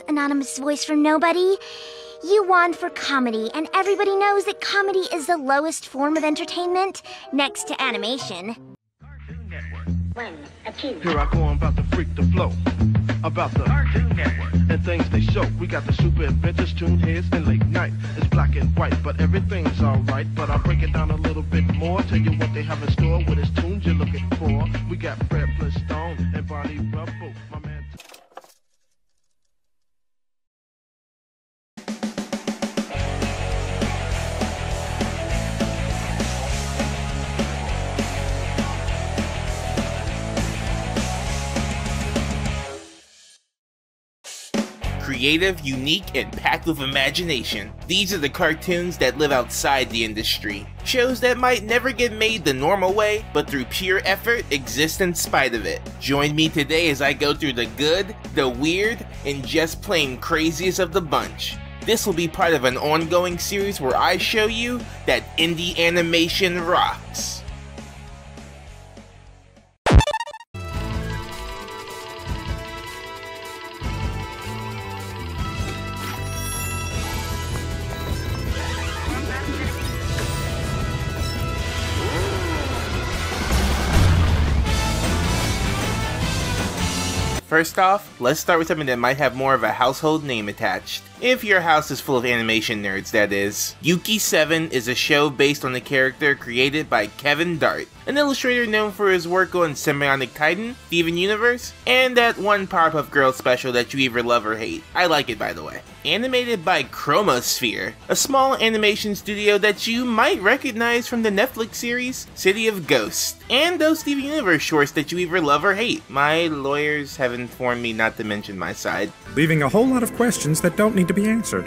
Greetings, anonymous voice from nobody. You won for comedy, and everybody knows that comedy is the lowest form of entertainment, next to animation. Here I go, I'm about to freak the flow. About the Cartoon Network. and things they show. We got the super adventures, tune heads, and late night. It's black and white, but everything's alright. But I'll break it down a little bit more. Tell you what they have in store, what its tunes you're looking for. We got Fred Flintstone and Barney Rubble. Creative, unique, and packed with imagination. These are the cartoons that live outside the industry. Shows that might never get made the normal way, but through pure effort exist in spite of it. Join me today as I go through the good, the weird, and just plain craziest of the bunch. This will be part of an ongoing series where I show you that indie animation rocks. First off, let's start with something that might have more of a household name attached. If your house is full of animation nerds, that is. Yuki 7 is a show based on a character created by Kevin Dart, an illustrator known for his work on Symbionic Titan, Steven Universe, and that one Powerpuff Girls special that you either love or hate. I like it by the way. Animated by Chromosphere, a small animation studio that you might recognize from the Netflix series City of Ghosts, and those Steven Universe shorts that you either love or hate. My lawyers have informed me not to mention my side. leaving a whole lot of questions that don't need to be answered.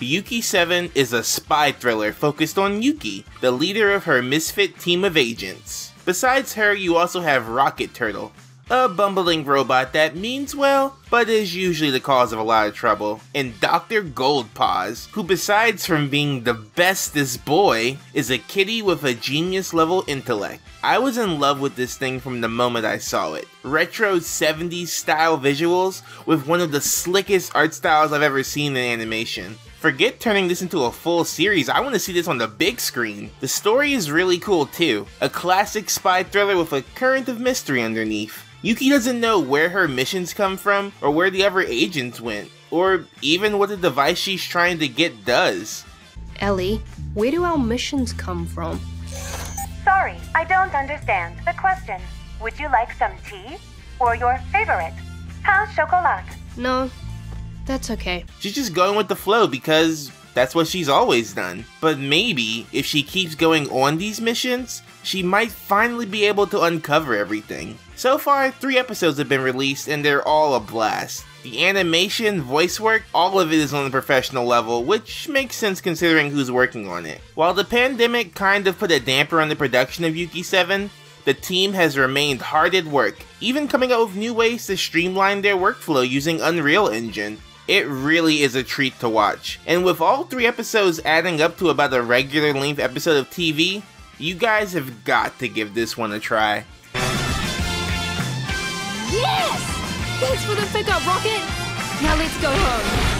Yuki 7 is a spy thriller focused on Yuki, the leader of her misfit team of agents. Besides her, you also have Rocket Turtle, a bumbling robot that means well, but is usually the cause of a lot of trouble, and Dr. Goldpaws, who besides from being the bestest boy, is a kitty with a genius level intellect. I was in love with this thing from the moment I saw it. Retro 70s style visuals with one of the slickest art styles I've ever seen in animation. Forget turning this into a full series, I want to see this on the big screen. The story is really cool too. A classic spy thriller with a current of mystery underneath. Yuki doesn't know where her missions come from, or where the other agents went, or even what the device she's trying to get does. Ellie, where do our missions come from? Sorry, I don't understand the question. Would you like some tea? Or your favorite? Pain chocolat. No, that's okay. She's just going with the flow because that's what she's always done. But maybe if she keeps going on these missions, she might finally be able to uncover everything. So far, three episodes have been released and they're all a blast. The animation, voice work, all of it is on the professional level, which makes sense considering who's working on it. While the pandemic kind of put a damper on the production of Yuki 7, the team has remained hard at work, even coming up with new ways to streamline their workflow using Unreal Engine. It really is a treat to watch. And with all three episodes adding up to about a regular length episode of TV, you guys have got to give this one a try. Yes! Thanks for the pickup, Rocket! Now let's go home.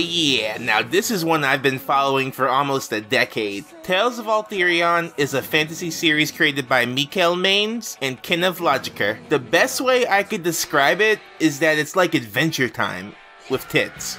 Yeah, now this is one I've been following for almost a decade. Tales of Alethrion is a fantasy series created by Mikael Maines and Kenneth Logiker. The best way I could describe it is that it's like Adventure Time with tits.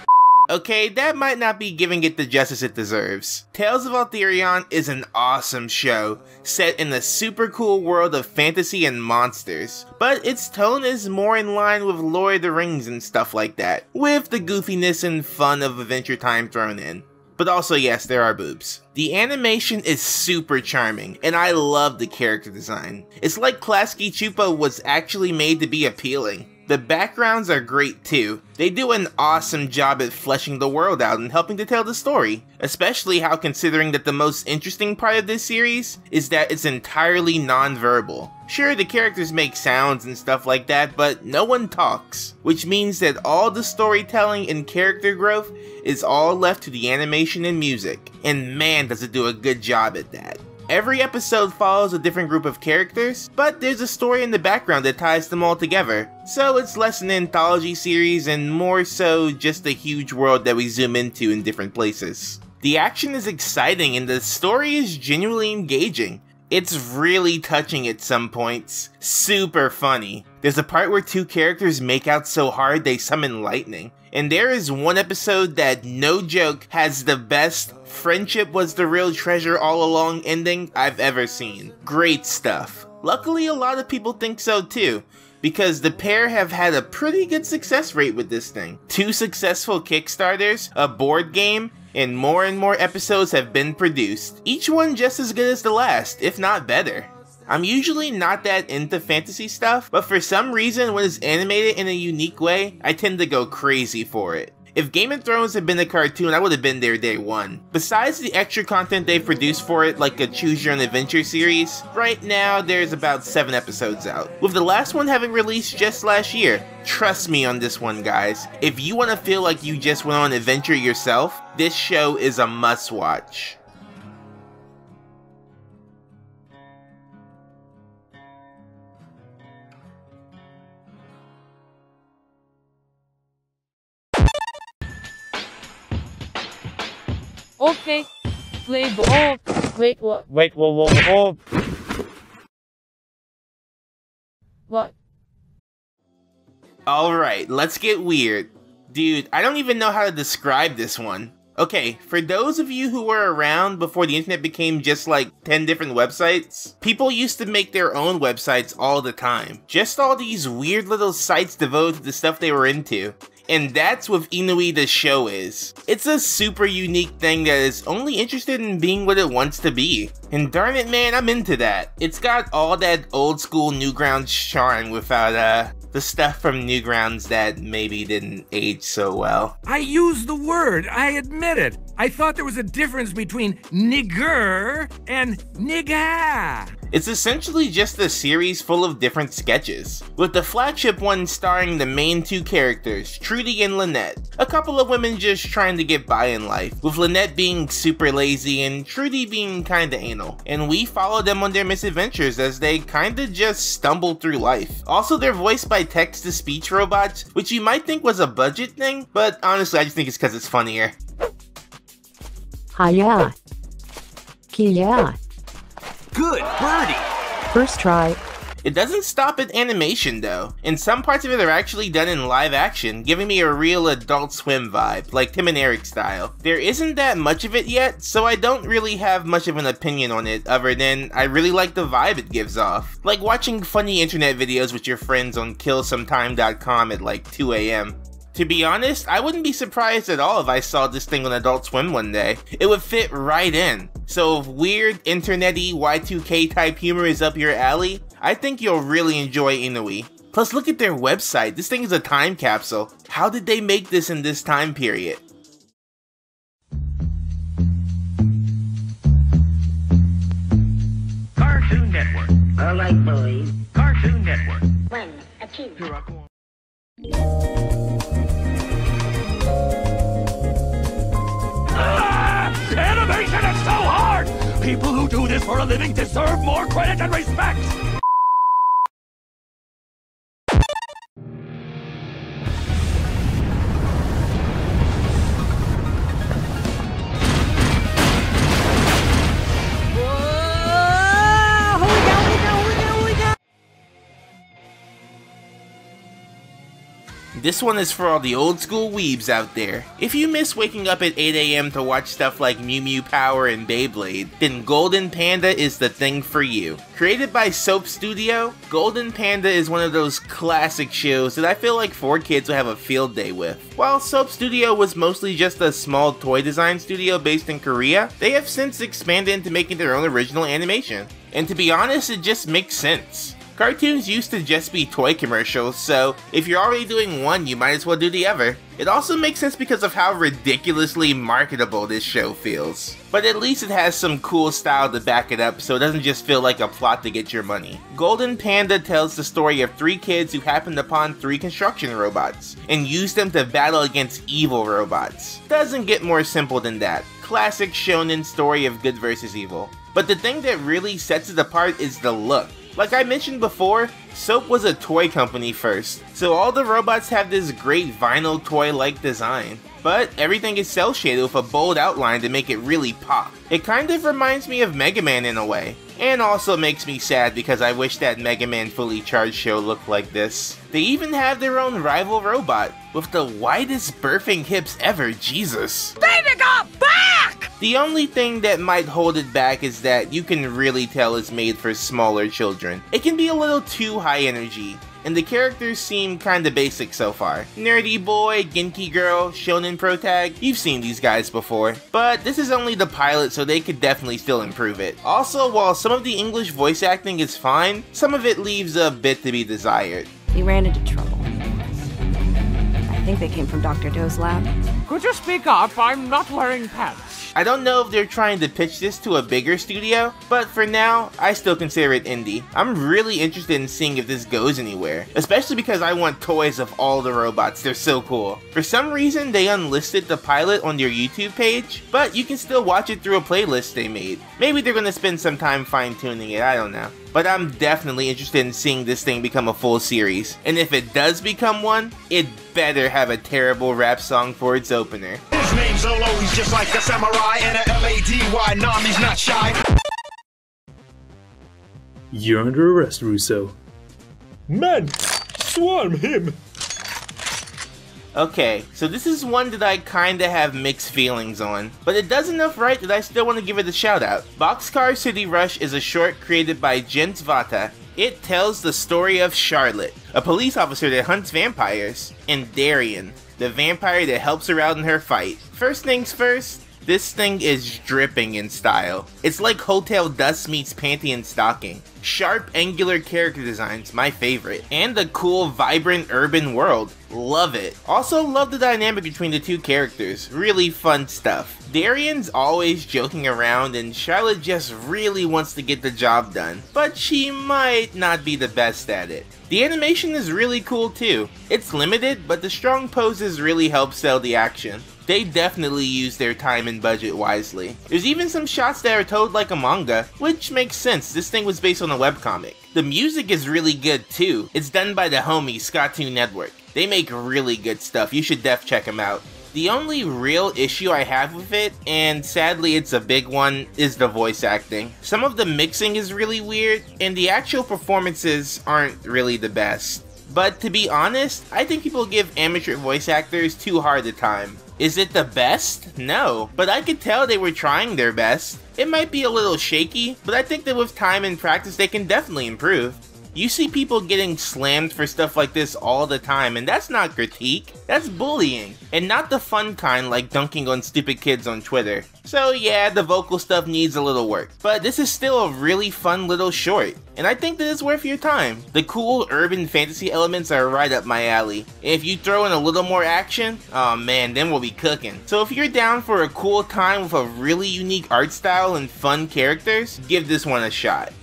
Okay, that might not be giving it the justice it deserves. Tales of Alethrion is an awesome show, set in a super cool world of fantasy and monsters, but its tone is more in line with Lord of the Rings and stuff like that, with the goofiness and fun of Adventure Time thrown in. But also, yes, there are boobs. The animation is super charming, and I love the character design. It's like Klasky Csupo was actually made to be appealing. The backgrounds are great too. They do an awesome job at fleshing the world out and helping to tell the story, especially how considering that the most interesting part of this series is that it's entirely non-verbal. Sure, the characters make sounds and stuff like that, but no one talks, which means that all the storytelling and character growth is all left to the animation and music, and man does it do a good job at that. Every episode follows a different group of characters, but there's a story in the background that ties them all together. So it's less an anthology series and more so just a huge world that we zoom into in different places. The action is exciting and the story is genuinely engaging. It's really touching at some points. Super funny. There's a part where two characters make out so hard they summon lightning. And there is one episode that, no joke, has the best friendship was the real treasure all along ending I've ever seen. Great stuff. Luckily, a lot of people think so too, because the pair have had a pretty good success rate with this thing. Two successful Kickstarters, a board game, and more and more episodes have been produced, each one just as good as the last, if not better. I'm usually not that into fantasy stuff, but for some reason when it's animated in a unique way, I tend to go crazy for it. If Game of Thrones had been a cartoon, I would have been there day one. Besides the extra content they've produced for it, like a Choose Your Own Adventure series, right now there's about 7 episodes out, with the last one having released just last year. Trust me on this one, guys. If you want to feel like you just went on an adventure yourself, this show is a must watch. Okay. Play ball. Oh, wait, what? Wait, whoa, whoa, whoa. What? Alright, let's get weird. Dude, I don't even know how to describe this one. Okay, for those of you who were around before the internet became just like 10 different websites, people used to make their own websites all the time. Just all these weird little sites devoted to the stuff they were into. And that's what Ennui the show is. It's a super unique thing that is only interested in being what it wants to be. And darn it man, I'm into that. It's got all that old school Newgrounds charm without uh, the stuff from Newgrounds that maybe didn't age so well. I used the word, I admit it. I thought there was a difference between nigger and nigga. It's essentially just a series full of different sketches, with the flagship one starring the main two characters, Trudy and Lynette, a couple of women just trying to get by in life, with Lynette being super lazy and Trudy being kinda anal, and we follow them on their misadventures as they kinda just stumble through life. Also, they're voiced by text-to-speech robots, which you might think was a budget thing, but honestly I just think it's cause it's funnier. Hiya. Kia. Good birdie. First try. It doesn't stop at animation though, and some parts of it are actually done in live action, giving me a real Adult Swim vibe, like Tim and Eric style. There isn't that much of it yet, so I don't really have much of an opinion on it other than I really like the vibe it gives off. Like watching funny internet videos with your friends on killsometime.com at like 2am. To be honest, I wouldn't be surprised at all if I saw this thing on Adult Swim one day. It would fit right in. So if weird, internety, Y2K type humor is up your alley, I think you'll really enjoy Ennui. Plus look at their website, this thing is a time capsule. How did they make this in this time period? Cartoon Network. All right, boys. Cartoon Network. One, a two. People who do this for a living deserve more credit and respect! This one is for all the old school weebs out there. If you miss waking up at 8am to watch stuff like Mew Mew Power and Beyblade, then Golden Panda is the thing for you. Created by Soap Studio, Golden Panda is one of those classic shows that I feel like 4Kids would have a field day with. While Soap Studio was mostly just a small toy design studio based in Korea, they have since expanded into making their own original animation. And to be honest, it just makes sense. Cartoons used to just be toy commercials, so if you're already doing one, you might as well do the other. It also makes sense because of how ridiculously marketable this show feels. But at least it has some cool style to back it up so it doesn't just feel like a plot to get your money. Golden Panda tells the story of three kids who happened upon three construction robots and used them to battle against evil robots. Doesn't get more simple than that. Classic shonen story of good versus evil. But the thing that really sets it apart is the look. Like I mentioned before, Soap was a toy company first, so all the robots have this great vinyl toy-like design. But everything is cel shaded with a bold outline to make it really pop. It kind of reminds me of Mega Man in a way, and also makes me sad because I wish that Mega Man Fully Charged show looked like this. They even have their own rival robot, with the widest birthing hips ever, Jesus. Baby got back! The only thing that might hold it back is that you can really tell it's made for smaller children. It can be a little too high energy, and the characters seem kinda basic so far. Nerdy Boy, Genki Girl, Shonen Protag, you've seen these guys before. But this is only the pilot so they could definitely still improve it. Also, while some of the English voice acting is fine, some of it leaves a bit to be desired. He ran into trouble. I think they came from Dr. Doe's lab. Could you speak up? I'm not wearing pants. I don't know if they're trying to pitch this to a bigger studio, but for now, I still consider it indie. I'm really interested in seeing if this goes anywhere, especially because I want toys of all the robots, they're so cool. For some reason, they unlisted the pilot on their YouTube page, but you can still watch it through a playlist they made. Maybe they're gonna spend some time fine tuning it, I don't know. But I'm definitely interested in seeing this thing become a full series, and if it does become one, it better have a terrible rap song for its opener. His name's Zolo, he's just like a samurai and a L-A-D-Y, Nami's not shy. You're under arrest, Russo. Men, swarm him. Okay, so this is one that I kinda have mixed feelings on, but it does enough right that I still want to give it a shout out. Boxcar City Rush is a short created by Jens Vata. It tells the story of Charlotte, a police officer that hunts vampires, and Darian, the vampire that helps her out in her fight. First things first, this thing is dripping in style. It's like Hotel Dusk meets Panty and Stocking. Sharp, angular character designs, my favorite. And a cool, vibrant urban world. Love it. Also love the dynamic between the two characters. Really fun stuff. Darian's always joking around and Charlotte just really wants to get the job done. But she might not be the best at it. The animation is really cool too. It's limited, but the strong poses really help sell the action they definitely use their time and budget wisely. There's even some shots that are told like a manga, which makes sense, this thing was based on a webcomic. The music is really good too. It's done by the homie Scott2 Network. They make really good stuff, you should def check them out. The only real issue I have with it, and sadly it's a big one, is the voice acting. Some of the mixing is really weird, and the actual performances aren't really the best. But to be honest, I think people give amateur voice actors too hard a time. Is it the best? No, but I could tell they were trying their best. It might be a little shaky, but I think that with time and practice they can definitely improve. You see people getting slammed for stuff like this all the time, and that's not critique, that's bullying. And not the fun kind like dunking on stupid kids on Twitter. So yeah, the vocal stuff needs a little work, but this is still a really fun little short, and I think that it's worth your time. The cool urban fantasy elements are right up my alley. If you throw in a little more action, oh man, then we'll be cooking. So if you're down for a cool time with a really unique art style and fun characters, give this one a shot.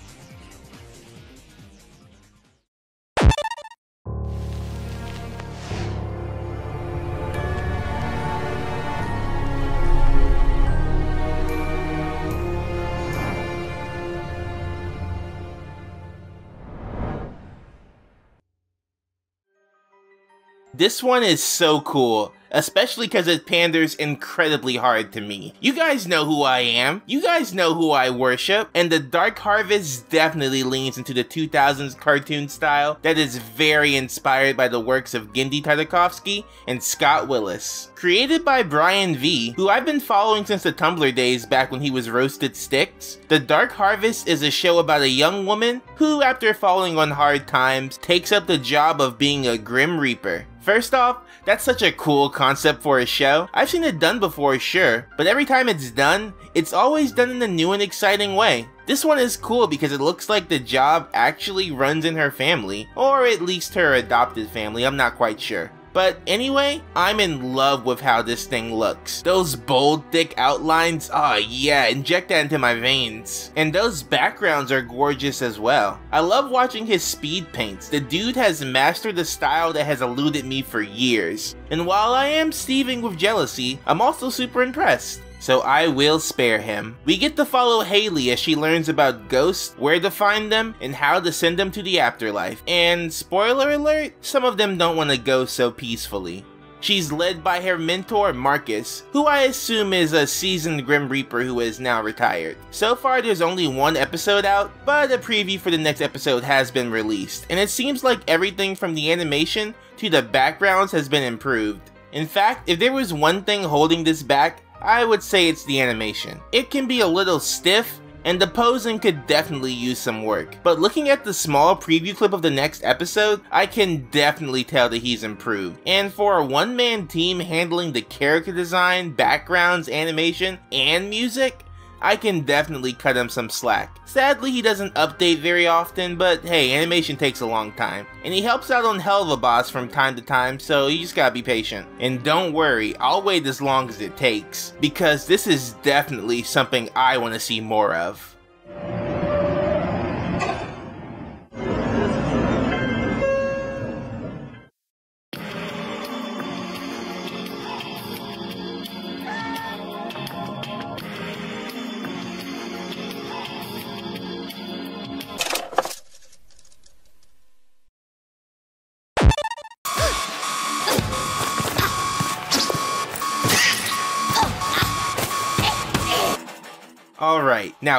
This one is so cool, especially because it panders incredibly hard to me. You guys know who I am, you guys know who I worship, and the Dark Harvest definitely leans into the 2000s cartoon style that is very inspired by the works of Genndy Tartakovsky and Scott Willis. Created by Brian V, who I've been following since the Tumblr days back when he was RoastedStix, The Dark Harvest is a show about a young woman who, after falling on hard times, takes up the job of being a Grim Reaper. First off, That's such a cool concept for a show. I've seen it done before, sure, but every time it's done, it's always done in a new and exciting way. This one is cool because it looks like the job actually runs in her family, or at least her adopted family, I'm not quite sure. But anyway, I'm in love with how this thing looks. Those bold, thick outlines, oh yeah, inject that into my veins. And those backgrounds are gorgeous as well. I love watching his speed paints. The dude has mastered the style that has eluded me for years. And while I am steaming with jealousy, I'm also super impressed so I will spare him. We get to follow Haley as she learns about ghosts, where to find them, and how to send them to the afterlife. And spoiler alert, some of them don't want to go so peacefully. She's led by her mentor, Marcus, who I assume is a seasoned Grim Reaper who is now retired. So far, there's only one episode out, but a preview for the next episode has been released, and it seems like everything from the animation to the backgrounds has been improved. In fact, if there was one thing holding this back, I would say it's the animation. It can be a little stiff, and the posing could definitely use some work. But looking at the small preview clip of the next episode, I can definitely tell that he's improved. And for a one-man team handling the character design, backgrounds, animation, and music, I can definitely cut him some slack. Sadly, he doesn't update very often, but hey, animation takes a long time. And he helps out on Hell of a Boss from time to time, so you just gotta be patient. And don't worry, I'll wait as long as it takes, because this is definitely something I want to see more of.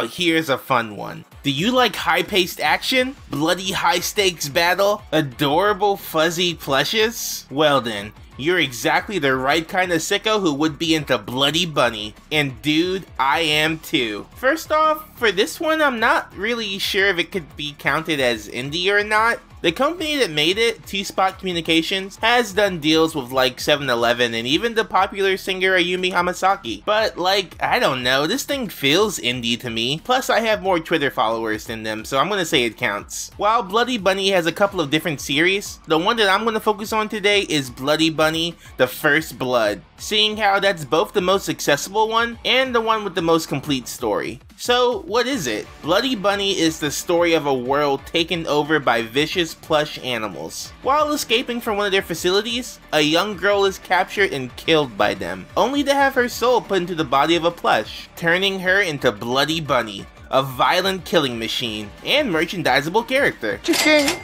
Here's a fun one. Do you like high-paced action? Bloody high-stakes battle? Adorable fuzzy plushes? Well then, you're exactly the right kind of sicko who would be into Bloody Bunny. And dude, I am too. First off, for this one, I'm not really sure if it could be counted as indie or not. The company that made it, T-Spot Communications, has done deals with like 7-Eleven and even the popular singer Ayumi Hamasaki. But like, I don't know, this thing feels indie to me. Plus I have more Twitter followers than them, so I'm gonna say it counts. While Bloody Bunny has a couple of different series, the one that I'm gonna focus on today is Bloody Bunny, The First Blood, seeing how that's both the most accessible one and the one with the most complete story. So, what is it? Bloody Bunny is the story of a world taken over by vicious plush animals. While escaping from one of their facilities, a young girl is captured and killed by them, only to have her soul put into the body of a plush, turning her into Bloody Bunny, a violent killing machine, and merchandisable character.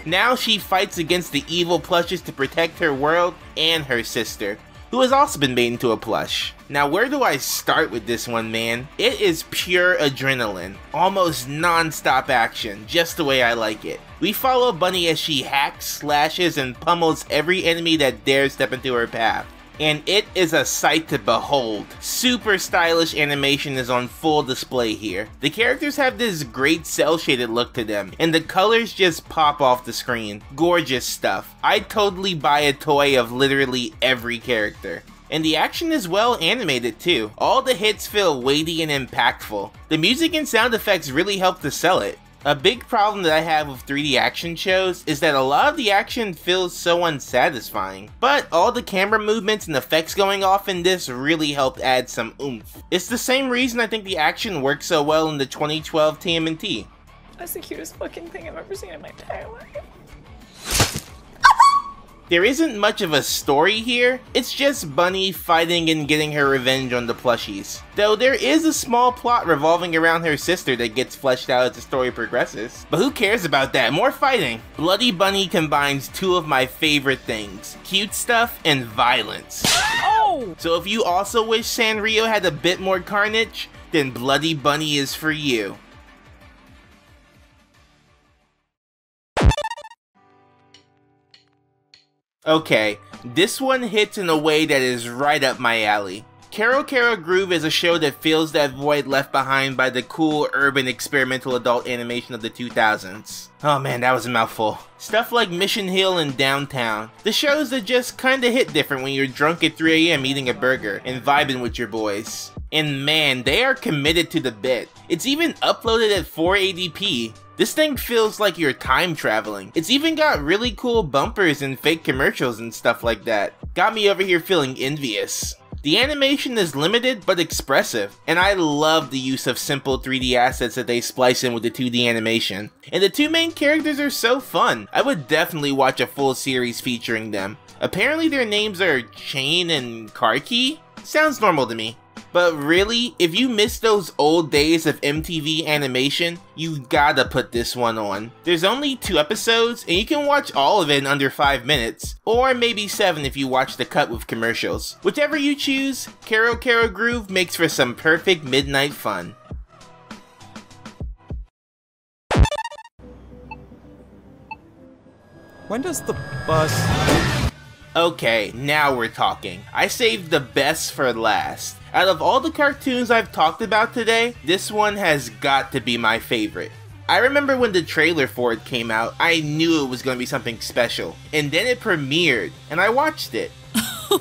now she fights against the evil plushes to protect her world and her sister, who has also been made into a plush. Now where do I start with this one man? It is pure adrenaline, almost non-stop action, just the way I like it. We follow Bunny as she hacks, slashes, and pummels every enemy that dares step into her path and it is a sight to behold. Super stylish animation is on full display here. The characters have this great cel-shaded look to them, and the colors just pop off the screen. Gorgeous stuff. I'd totally buy a toy of literally every character. And the action is well animated too. All the hits feel weighty and impactful. The music and sound effects really help to sell it. A big problem that I have with 3D action shows is that a lot of the action feels so unsatisfying, but all the camera movements and effects going off in this really helped add some oomph. It's the same reason I think the action works so well in the 2012 TMNT. That's the cutest fucking thing I've ever seen in my entire life. There isn't much of a story here, it's just Bunny fighting and getting her revenge on the plushies. Though there is a small plot revolving around her sister that gets fleshed out as the story progresses. But who cares about that, more fighting! Bloody Bunny combines two of my favorite things, cute stuff and violence. Oh! So if you also wish Sanrio had a bit more carnage, then Bloody Bunny is for you. Okay, this one hits in a way that is right up my alley. Kero Kero Groove is a show that fills that void left behind by the cool urban experimental adult animation of the 2000s. Oh man, that was a mouthful. Stuff like Mission Hill and Downtown. The shows that just kinda hit different when you're drunk at 3am eating a burger and vibing with your boys. And man, they are committed to the bit. It's even uploaded at 480p. This thing feels like you're time traveling. It's even got really cool bumpers and fake commercials and stuff like that. Got me over here feeling envious. The animation is limited but expressive, and I love the use of simple 3D assets that they splice in with the 2D animation. And the two main characters are so fun. I would definitely watch a full series featuring them. Apparently their names are Chain and Karki? Sounds normal to me. But really, if you miss those old days of MTV animation, you gotta put this one on. There's only two episodes, and you can watch all of it in under 5 minutes, or maybe 7 if you watch the cut with commercials. Whichever you choose, Kero Kero Groove makes for some perfect midnight fun. When does the bus... Okay, now we're talking. I saved the best for last. Out of all the cartoons I've talked about today, this one has got to be my favorite. I remember when the trailer for it came out, I knew it was going to be something special. And then it premiered, and I watched it.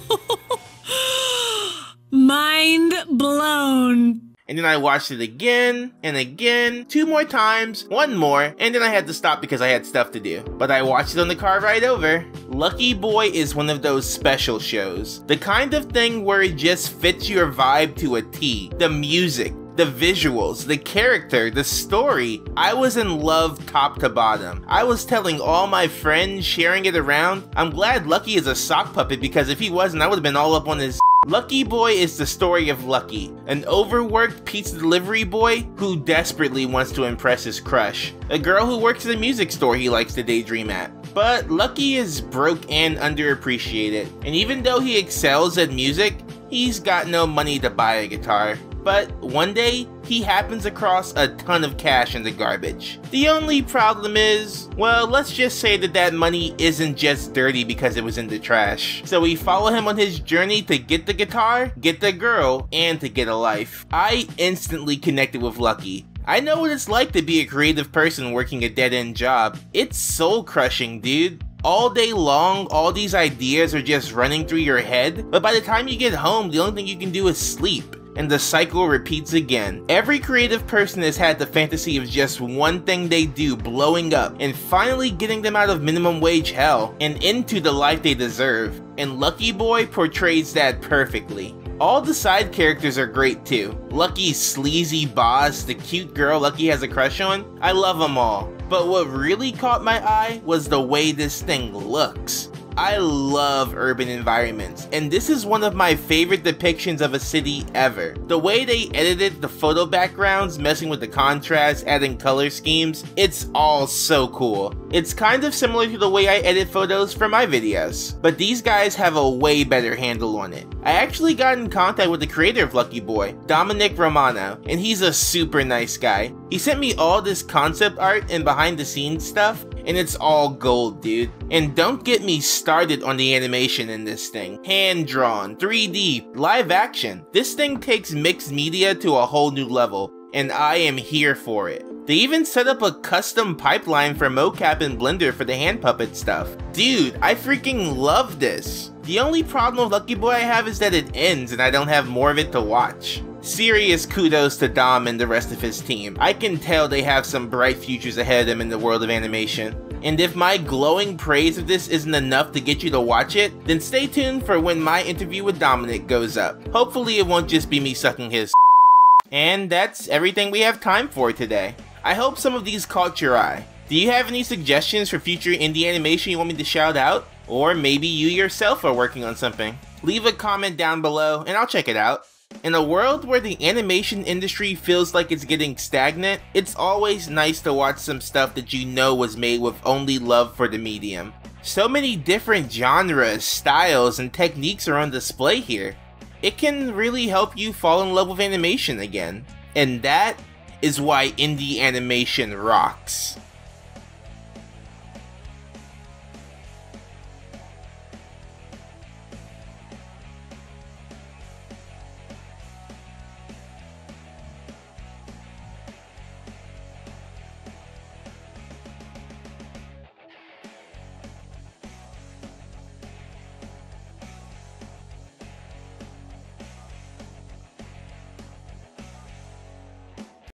Mind blown. And then I watched it again and again, two more times, one more, and then I had to stop because I had stuff to do. But I watched it on the car ride over. Lucky Boy is one of those special shows. The kind of thing where it just fits your vibe to a T. The music, the visuals, the character, the story. I was in love top to bottom. I was telling all my friends, sharing it around. I'm glad Lucky is a sock puppet because if he wasn't, I would have been all up on his Lucky Boy is the story of Lucky, an overworked pizza delivery boy who desperately wants to impress his crush, a girl who works at a music store he likes to daydream at. But Lucky is broke and underappreciated, and even though he excels at music, he's got no money to buy a guitar. But one day, he happens across a ton of cash in the garbage. The only problem is, well, let's just say that that money isn't just dirty because it was in the trash. So we follow him on his journey to get the guitar, get the girl, and to get a life. I instantly connected with Lucky. I know what it's like to be a creative person working a dead-end job. It's soul-crushing, dude all day long, all these ideas are just running through your head, but by the time you get home, the only thing you can do is sleep and the cycle repeats again. Every creative person has had the fantasy of just one thing they do blowing up and finally getting them out of minimum wage hell and into the life they deserve. And Lucky Boy portrays that perfectly. All the side characters are great too. Lucky's sleazy boss, the cute girl Lucky has a crush on, I love them all. But what really caught my eye was the way this thing looks. I love urban environments, and this is one of my favorite depictions of a city ever. The way they edited the photo backgrounds, messing with the contrast, adding color schemes, it's all so cool. It's kind of similar to the way I edit photos for my videos, but these guys have a way better handle on it. I actually got in contact with the creator of Lucky Boy, Dominic Romano, and he's a super nice guy. He sent me all this concept art and behind the scenes stuff, and it's all gold, dude. And don't get me started on the animation in this thing. Hand drawn, 3D, live action. This thing takes mixed media to a whole new level, and I am here for it. They even set up a custom pipeline for mocap and Blender for the hand puppet stuff. Dude, I freaking love this. The only problem with Lucky Boy I have is that it ends and I don't have more of it to watch. Serious kudos to Dom and the rest of his team. I can tell they have some bright futures ahead of them in the world of animation. And if my glowing praise of this isn't enough to get you to watch it, then stay tuned for when my interview with Dominic goes up. Hopefully it won't just be me sucking his And that's everything we have time for today. I hope some of these caught your eye. Do you have any suggestions for future indie animation you want me to shout out? Or maybe you yourself are working on something? Leave a comment down below and I'll check it out. In a world where the animation industry feels like it's getting stagnant, it's always nice to watch some stuff that you know was made with only love for the medium. So many different genres, styles, and techniques are on display here. It can really help you fall in love with animation again. And that is why indie animation rocks.